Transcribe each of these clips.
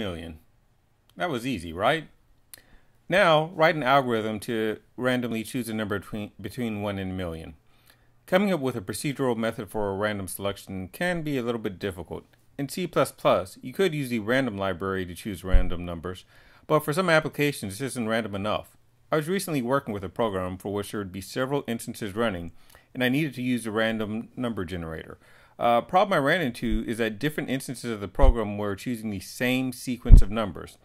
million. That was easy, right? Now, write an algorithm to randomly choose a number between, between 1 and a million. Coming up with a procedural method for a random selection can be a little bit difficult. In C++, you could use the random library to choose random numbers, but for some applications, this isn't random enough. I was recently working with a program for which there would be several instances running, and I needed to use a random number generator. Uh, problem I ran into is that different instances of the program were choosing the same sequence of numbers.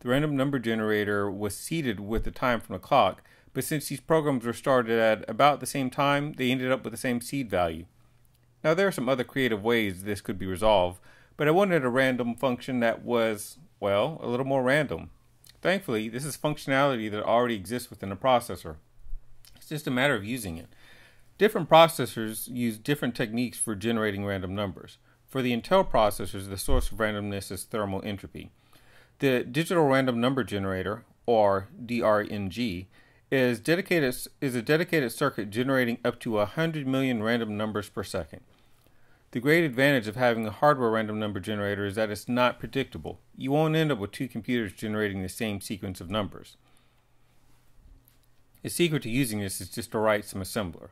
The random number generator was seeded with the time from the clock, but since these programs were started at about the same time, they ended up with the same seed value. Now, there are some other creative ways this could be resolved, but I wanted a random function that was, well, a little more random. Thankfully, this is functionality that already exists within a processor. It's just a matter of using it. Different processors use different techniques for generating random numbers. For the Intel processors, the source of randomness is thermal entropy. The digital random number generator, or DRNG, is dedicated is a dedicated circuit generating up to 100 million random numbers per second. The great advantage of having a hardware random number generator is that it's not predictable. You won't end up with two computers generating the same sequence of numbers. The secret to using this is just to write some assembler.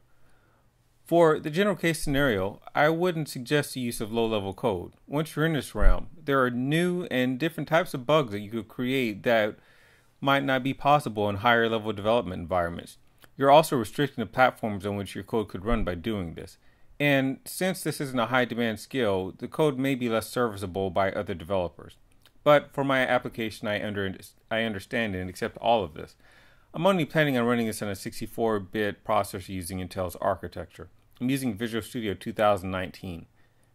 For the general case scenario, I wouldn't suggest the use of low level code. Once you're in this realm, there are new and different types of bugs that you could create that might not be possible in higher level development environments. You're also restricting the platforms on which your code could run by doing this. And since this isn't a high demand skill, the code may be less serviceable by other developers. But for my application, I, under, I understand and accept all of this. I'm only planning on running this on a 64 bit processor using Intel's architecture. I'm using Visual Studio 2019.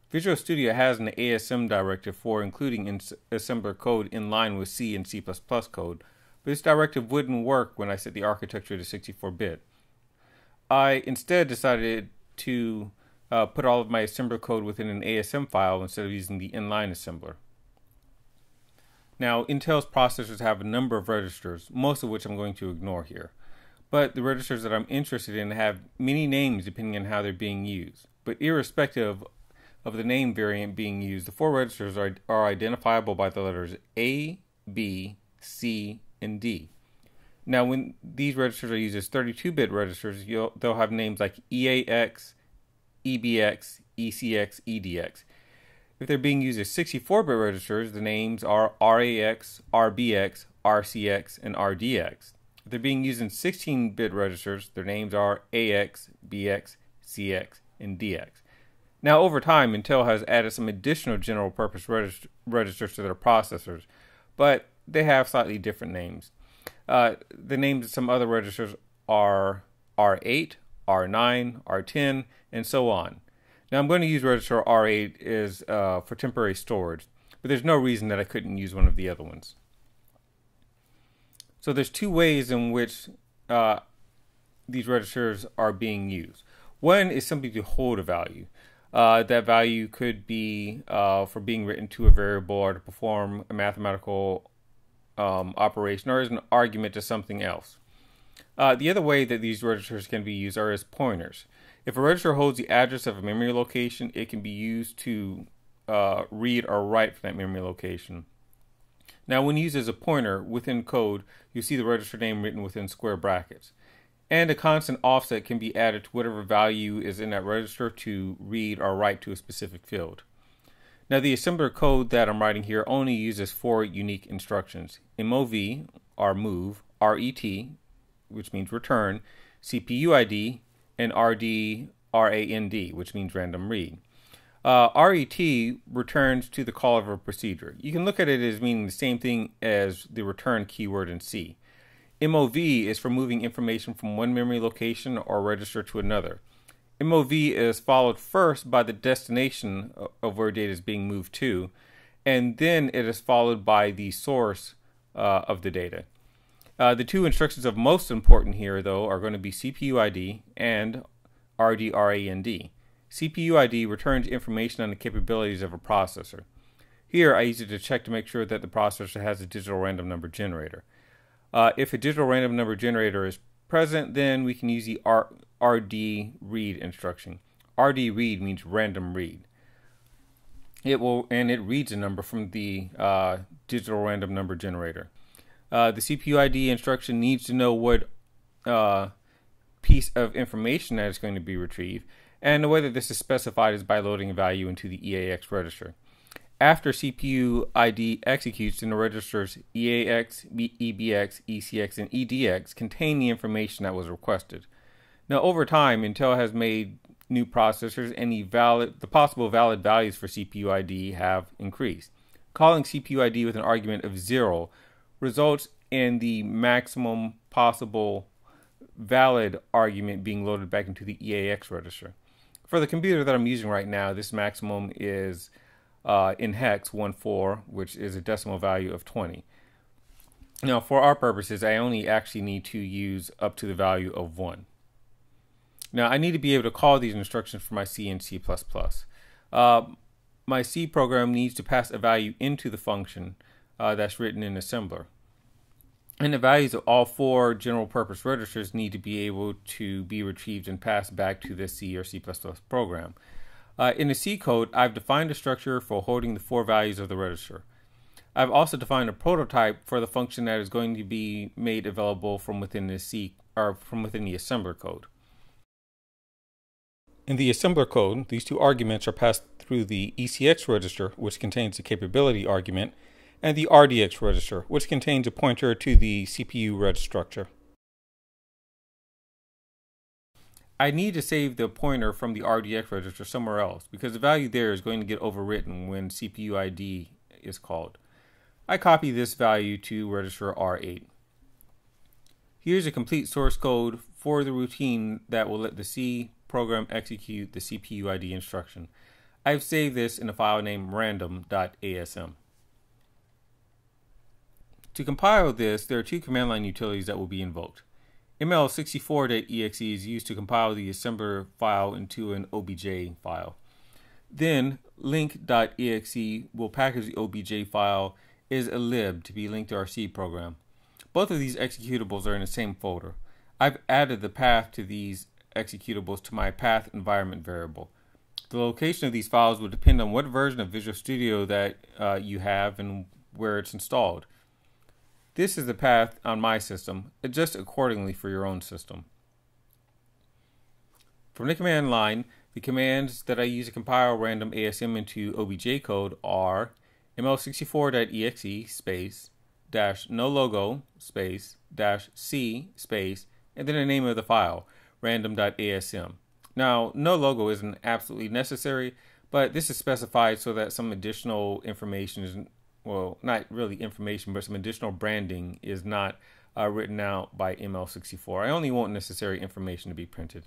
Visual Studio has an ASM directive for including assembler code in line with C and C++ code, but this directive wouldn't work when I set the architecture to 64-bit. I instead decided to uh, put all of my assembler code within an ASM file instead of using the inline assembler. Now, Intel's processors have a number of registers, most of which I'm going to ignore here but the registers that I'm interested in have many names depending on how they're being used. But irrespective of the name variant being used, the four registers are, are identifiable by the letters A, B, C, and D. Now, when these registers are used as 32-bit registers, they'll have names like EAX, EBX, ECX, EDX. If they're being used as 64-bit registers, the names are RAX, RBX, RCX, and RDX. They're being used in 16 bit registers, their names are AX, BX, CX, and DX. Now, over time, Intel has added some additional general purpose regist- registers to their processors, but they have slightly different names. Uh, the names of some other registers are R8, R9, R10, and so on. Now, I'm going to use register R8 is uh, for temporary storage, but there's no reason that I couldn't use one of the other ones. So there's two ways in which uh, these registers are being used. One is simply to hold a value. Uh, that value could be uh, for being written to a variable or to perform a mathematical um, operation or as an argument to something else. Uh, the other way that these registers can be used are as pointers. If a register holds the address of a memory location, it can be used to uh, read or write from that memory location. Now, when used as a pointer within code, you see the register name written within square brackets. And a constant offset can be added to whatever value is in that register to read or write to a specific field. Now, the assembler code that I'm writing here only uses four unique instructions MOV, or move, RET, which means return, CPU ID, and RD, RAND, which means random read. Uh, RET returns to the call of a procedure. You can look at it as meaning the same thing as the return keyword in C. MOV is for moving information from one memory location or register to another. MOV is followed first by the destination of where data is being moved to, and then it is followed by the source uh, of the data. Uh, the two instructions of most important here, though, are going to be CPU ID and RDRAND. CPU ID returns information on the capabilities of a processor. Here, I use it to check to make sure that the processor has a digital random number generator. Uh, if a digital random number generator is present, then we can use the R- RD read instruction. RD read means random read. it will and it reads a number from the uh, digital random number generator. Uh, the CPU ID instruction needs to know what uh, piece of information that is going to be retrieved, and the way that this is specified is by loading a value into the EAX register. After CPU ID executes, then the registers EAX, EBX, ECX, and EDX contain the information that was requested. Now, over time, Intel has made new processors and the valid the possible valid values for CPU ID have increased. Calling CPU ID with an argument of zero results in the maximum possible valid argument being loaded back into the EAX register. For the computer that I'm using right now, this maximum is uh, in hex 14, which is a decimal value of 20. Now, for our purposes, I only actually need to use up to the value of 1. Now, I need to be able to call these instructions for my C and C++. Uh, my C program needs to pass a value into the function uh, that's written in assembler. And the values of all four general purpose registers need to be able to be retrieved and passed back to the C or C++ program. Uh, in the C code, I've defined a structure for holding the four values of the register. I've also defined a prototype for the function that is going to be made available from within the C or from within the assembler code. In the assembler code, these two arguments are passed through the ECX register, which contains the capability argument, and the RDX register, which contains a pointer to the CPU reg structure. I need to save the pointer from the RDX register somewhere else because the value there is going to get overwritten when CPU ID is called. I copy this value to register R8. Here's a complete source code for the routine that will let the C program execute the CPU ID instruction. I've saved this in a file named random.asm. To compile this, there are two command line utilities that will be invoked. ML64.exe is used to compile the assembler file into an OBJ file. Then link.exe will package the OBJ file as a lib to be linked to our C program. Both of these executables are in the same folder. I've added the path to these executables to my path environment variable. The location of these files will depend on what version of Visual Studio that uh, you have and where it's installed. This is the path on my system. Adjust accordingly for your own system. From the command line, the commands that I use to compile random ASM into OBJ code are ml64.exe space dash no logo space dash c space and then the name of the file random.asm. Now, no logo isn't absolutely necessary, but this is specified so that some additional information is, well, not really information, but some additional branding is not uh, written out by ML64. I only want necessary information to be printed.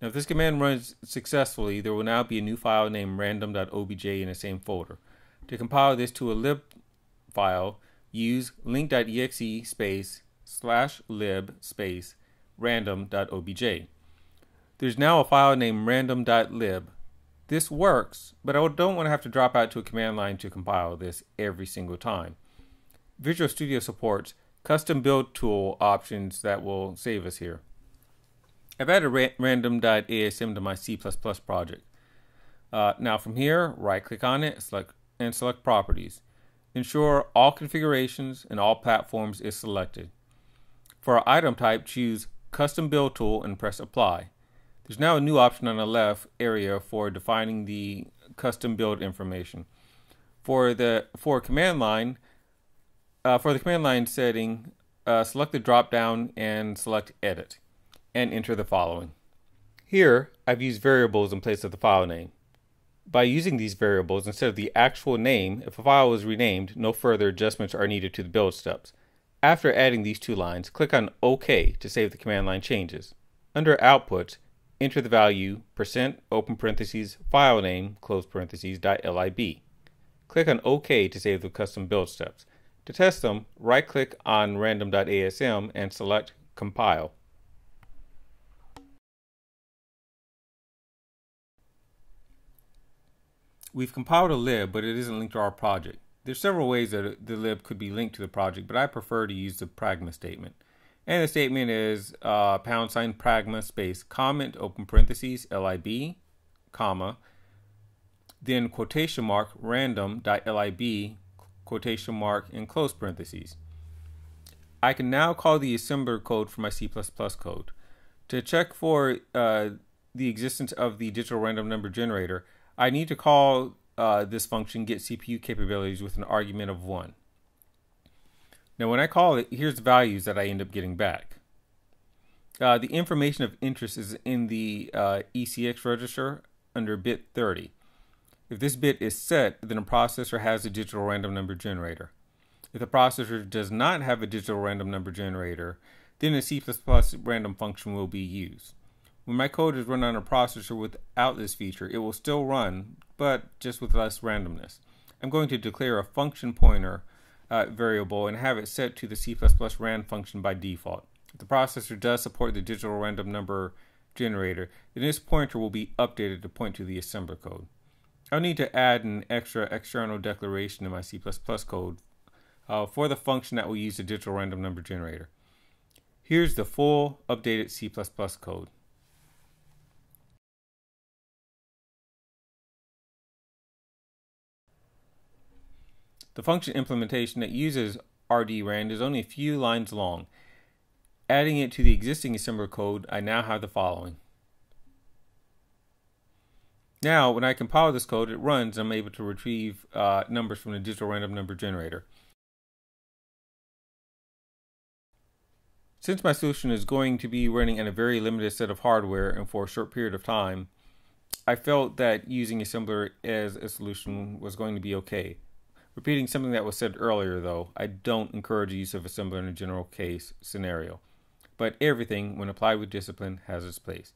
Now, if this command runs successfully, there will now be a new file named random.obj in the same folder. To compile this to a lib file, use link.exe space slash lib space random.obj. There's now a file named random.lib. This works, but I don't want to have to drop out to a command line to compile this every single time. Visual Studio supports custom build tool options that will save us here. I've added ra random.asm to my C++ project. Uh, now from here, right click on it select, and select properties. Ensure all configurations and all platforms is selected. For our item type, choose Custom Build tool and press Apply. There's now a new option on the left area for defining the custom build information. For the for command line, uh, for the command line setting, uh, select the drop down and select Edit, and enter the following. Here, I've used variables in place of the file name. By using these variables instead of the actual name, if a file is renamed, no further adjustments are needed to the build steps. After adding these two lines, click on OK to save the command line changes. Under Output, enter the value percent open parentheses file name close parentheses dot .lib. Click on OK to save the custom build steps. To test them, right-click on random.asm and select Compile. We've compiled a lib, but it isn't linked to our project. There's several ways that the lib could be linked to the project, but I prefer to use the pragma statement. And the statement is uh, pound sign pragma space comment open parentheses lib comma then quotation mark random dot lib quotation mark in close parentheses. I can now call the assembler code for my C++ code. To check for uh, the existence of the digital random number generator, I need to call uh, this function get CPU capabilities with an argument of 1. Now when I call it, here's the values that I end up getting back. Uh, the information of interest is in the uh, ECX register under bit 30. If this bit is set, then a processor has a digital random number generator. If the processor does not have a digital random number generator, then a C++ random function will be used. When my code is run on a processor without this feature, it will still run, but just with less randomness. I'm going to declare a function pointer uh, variable and have it set to the C++ rand function by default. The processor does support the digital random number generator, then this pointer will be updated to point to the assembler code. I'll need to add an extra external declaration in my C++ code uh, for the function that will use the digital random number generator. Here's the full updated C++ code. The function implementation that uses rdrand is only a few lines long. Adding it to the existing assembler code, I now have the following. Now, when I compile this code, it runs, I'm able to retrieve uh, numbers from the digital random number generator. Since my solution is going to be running in a very limited set of hardware and for a short period of time, I felt that using assembler as a solution was going to be okay. Repeating something that was said earlier though, I don't encourage the use of assembler in a general case scenario. But everything, when applied with discipline, has its place.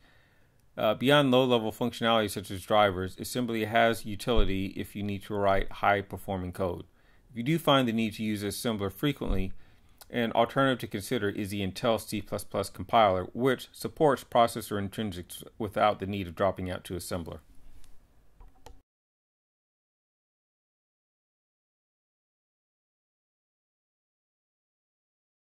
Uh, beyond low-level functionality such as drivers, assembly has utility if you need to write high-performing code. If you do find the need to use assembler frequently, an alternative to consider is the Intel C++ compiler, which supports processor intrinsics without the need of dropping out to assembler.